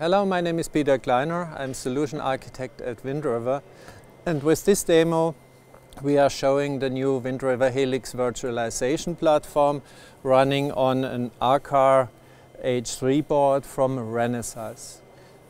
Hello, my name is Peter Kleiner. I'm solution architect at WindRiver. And with this demo, we are showing the new WindRiver Helix virtualization platform running on an R-Car H3 board from Renesas.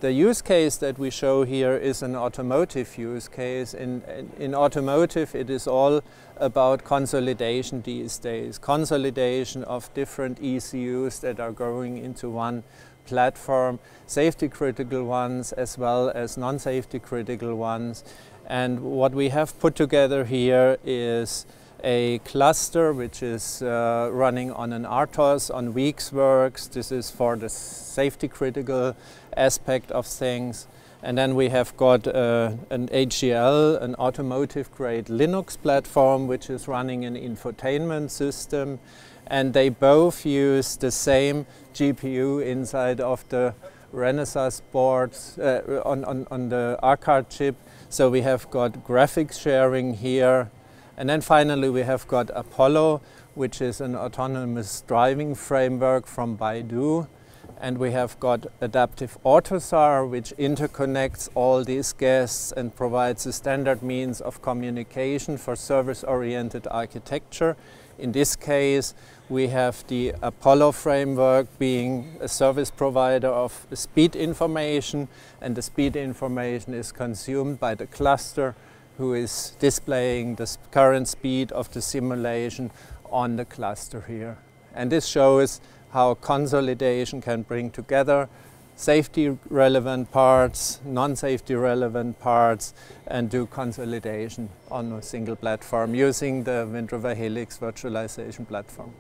The use case that we show here is an automotive use case. In, in automotive, it is all about consolidation these days. Consolidation of different ECUs that are going into one platform, safety critical ones as well as non-safety critical ones. And what we have put together here is a cluster which is uh, running on an RTOS on VxWorks. This is for the safety critical aspect of things. And then we have got uh, an AGL, an automotive grade Linux platform, which is running an infotainment system. And they both use the same GPU inside of the Renesas boards uh, on, on, on the R-Car chip. So we have got graphics sharing here, and then finally we have got Apollo, which is an autonomous driving framework from Baidu. And we have got Adaptive AUTOSAR, which interconnects all these guests and provides a standard means of communication for service-oriented architecture. In this case, we have the Apollo framework being a service provider of speed information, and the speed information is consumed by the cluster who is displaying the current speed of the simulation on the cluster here. And this shows how consolidation can bring together safety relevant parts, non-safety relevant parts, and do consolidation on a single platform using the WindRiver Helix virtualization platform.